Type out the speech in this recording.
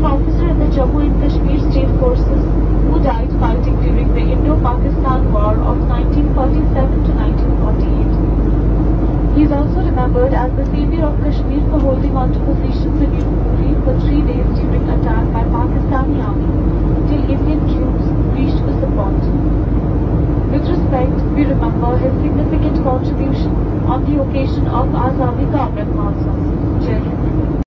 an officer in the Jammu and Kashmir State Forces who died fighting during the Indo-Pakistan War of 1947-1948. He is also remembered as the savior of Kashmir for holding on to positions in Uri for three days during attack by Pakistani army till Indian troops reached for support. With respect, we remember his significant contribution on the occasion of Azadi